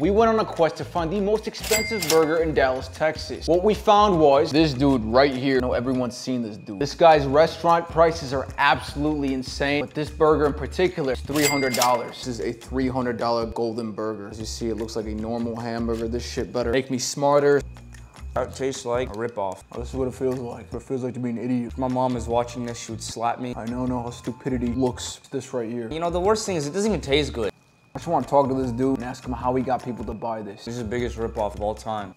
We went on a quest to find the most expensive burger in Dallas, Texas. What we found was this dude right here. I know everyone's seen this dude. This guy's restaurant prices are absolutely insane, but this burger in particular is $300. This is a $300 golden burger. As you see, it looks like a normal hamburger. This shit better make me smarter. That tastes like a ripoff. Oh, this is what it feels like. What it feels like to be an idiot. If my mom is watching this, she would slap me. I know, know how stupidity looks. It's this right here. You know, the worst thing is it doesn't even taste good. I just want to talk to this dude and ask him how he got people to buy this. This is the biggest ripoff of all time.